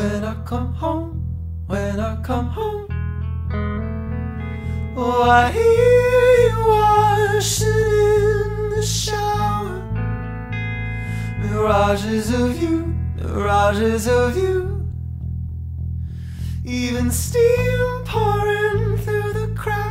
When I come home, when I come home, oh, I hear you washing in the shower. Mirages of you, mirages of you, even steam pouring through the crack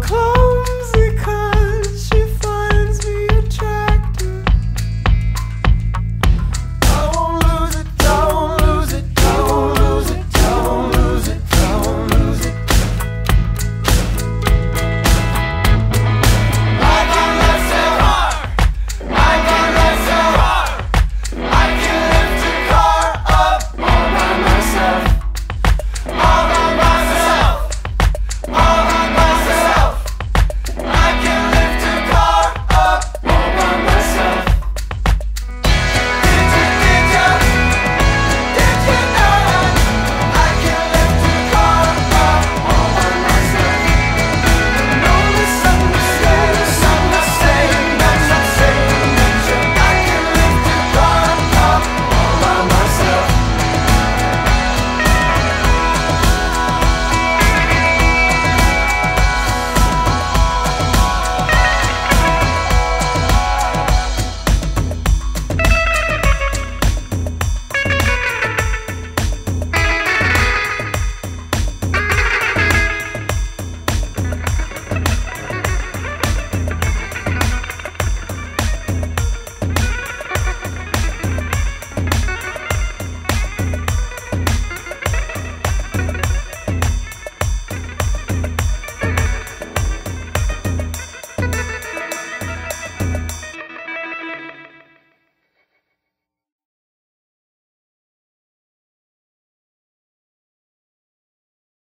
close.